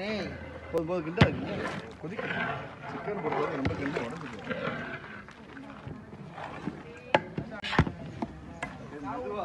டேய் போதும் போதும் கிண்டா கொதிக்க சிக்கன் பொறுத்தவரை ரொம்ப கிண்டா உடம்புக்கு. மெதுவா